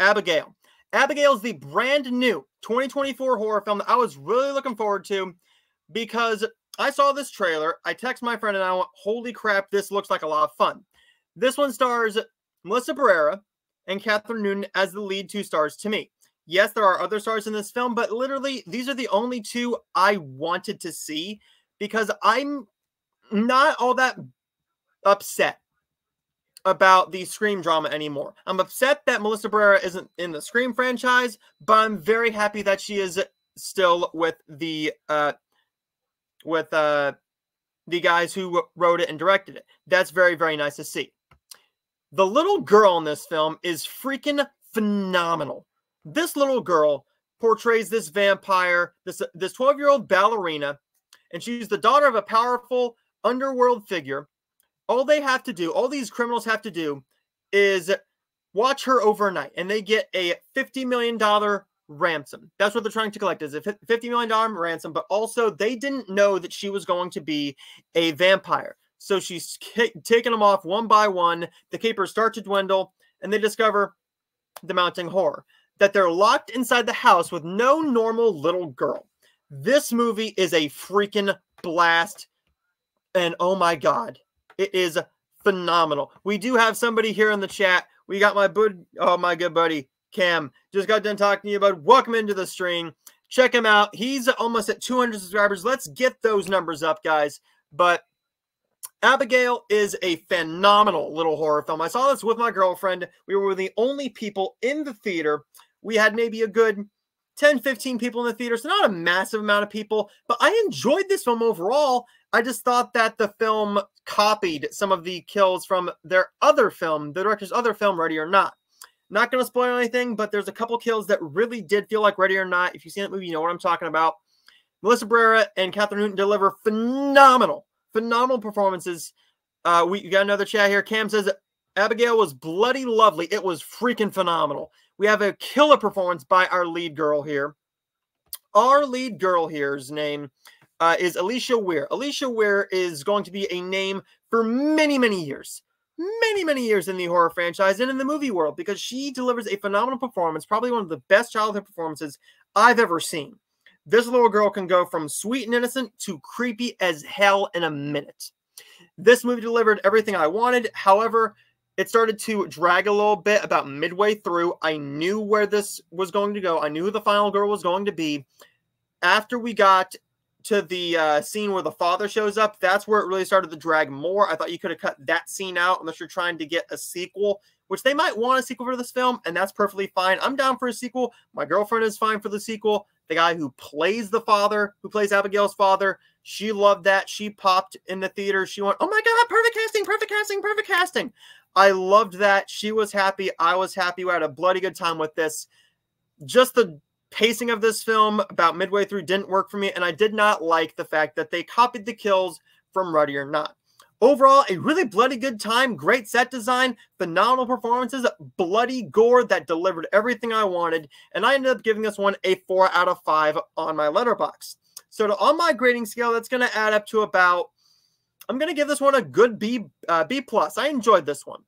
Abigail. Abigail is the brand new 2024 horror film that I was really looking forward to because I saw this trailer. I text my friend and I went, holy crap, this looks like a lot of fun. This one stars Melissa Barrera and Kathryn Newton as the lead two stars to me. Yes, there are other stars in this film, but literally, these are the only two I wanted to see because I'm not all that upset about the Scream drama anymore. I'm upset that Melissa Barrera isn't in the Scream franchise, but I'm very happy that she is still with the uh with uh the guys who wrote it and directed it. That's very very nice to see. The little girl in this film is freaking phenomenal. This little girl portrays this vampire, this this 12-year-old ballerina, and she's the daughter of a powerful underworld figure all they have to do, all these criminals have to do is watch her overnight and they get a $50 million ransom. That's what they're trying to collect is a $50 million ransom, but also they didn't know that she was going to be a vampire. So she's taking them off one by one. The capers start to dwindle and they discover the mounting horror that they're locked inside the house with no normal little girl. This movie is a freaking blast. And oh my God, it is phenomenal. We do have somebody here in the chat. We got my bud, oh my good buddy Cam. Just got done talking to you about. Welcome into the stream. Check him out. He's almost at 200 subscribers. Let's get those numbers up, guys. But Abigail is a phenomenal little horror film. I saw this with my girlfriend. We were the only people in the theater. We had maybe a good 10, 15 people in the theater. So not a massive amount of people, but I enjoyed this film overall. I just thought that the film copied some of the kills from their other film, the director's other film, Ready or Not. Not going to spoil anything, but there's a couple kills that really did feel like Ready or Not. If you've seen that movie, you know what I'm talking about. Melissa Barrera and Kathryn Newton deliver phenomenal, phenomenal performances. Uh, we got another chat here. Cam says Abigail was bloody lovely. It was freaking phenomenal. We have a killer performance by our lead girl here. Our lead girl here's name uh, is Alisha Weir. Alisha Weir is going to be a name for many, many years. Many, many years in the horror franchise and in the movie world because she delivers a phenomenal performance, probably one of the best childhood performances I've ever seen. This little girl can go from sweet and innocent to creepy as hell in a minute. This movie delivered everything I wanted. However, it started to drag a little bit about midway through. I knew where this was going to go. I knew who the final girl was going to be. After we got to the uh, scene where the father shows up, that's where it really started to drag more. I thought you could have cut that scene out unless you're trying to get a sequel, which they might want a sequel for this film, and that's perfectly fine. I'm down for a sequel. My girlfriend is fine for the sequel. The guy who plays the father, who plays Abigail's father, she loved that. She popped in the theater. She went, Oh my God, perfect casting, perfect casting, perfect casting. I loved that. She was happy. I was happy. We had a bloody good time with this. Just the pacing of this film about midway through didn't work for me, and I did not like the fact that they copied the kills from Ready or Not. Overall, a really bloody good time, great set design, phenomenal performances, bloody gore that delivered everything I wanted, and I ended up giving this one a 4 out of 5 on my Letterboxd. So to, on my grading scale, that's going to add up to about I'm going to give this one a good B uh, B plus. I enjoyed this one.